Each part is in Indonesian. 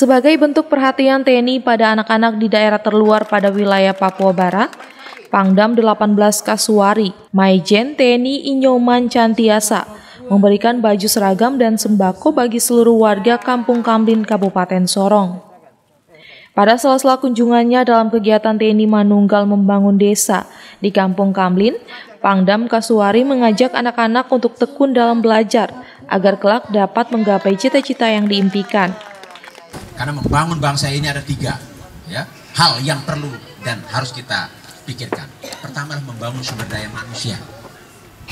Sebagai bentuk perhatian TNI pada anak-anak di daerah terluar pada wilayah Papua Barat, Pangdam 18 Kasuari, Maijen TNI Inyoman Cantiasa, memberikan baju seragam dan sembako bagi seluruh warga Kampung Kamlin Kabupaten Sorong. Pada sela-sela kunjungannya dalam kegiatan TNI Manunggal membangun desa di Kampung Kamlin, Pangdam Kasuari mengajak anak-anak untuk tekun dalam belajar agar kelak dapat menggapai cita-cita yang diimpikan. Karena membangun bangsa ini ada tiga ya, hal yang perlu dan harus kita pikirkan. Pertama adalah membangun sumber daya manusia.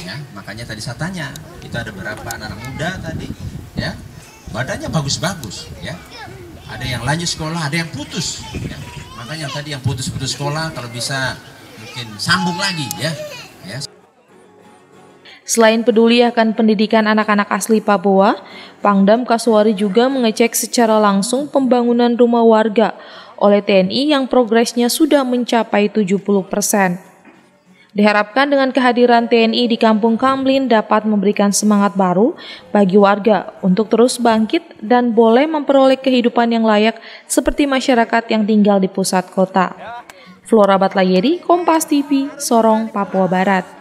Ya, makanya tadi saya tanya, itu ada berapa anak, -anak muda tadi, ya, badannya bagus-bagus, ya. Ada yang lanjut sekolah, ada yang putus. Ya. Makanya tadi yang putus-putus sekolah kalau bisa mungkin sambung lagi, ya. Selain peduli akan pendidikan anak-anak asli Papua, Pangdam Kasuari juga mengecek secara langsung pembangunan rumah warga oleh TNI yang progresnya sudah mencapai 70 persen. Diharapkan dengan kehadiran TNI di Kampung Kamlin dapat memberikan semangat baru bagi warga untuk terus bangkit dan boleh memperoleh kehidupan yang layak seperti masyarakat yang tinggal di pusat kota. Flora Batlayeri, Kompas TV, Sorong, Papua Barat.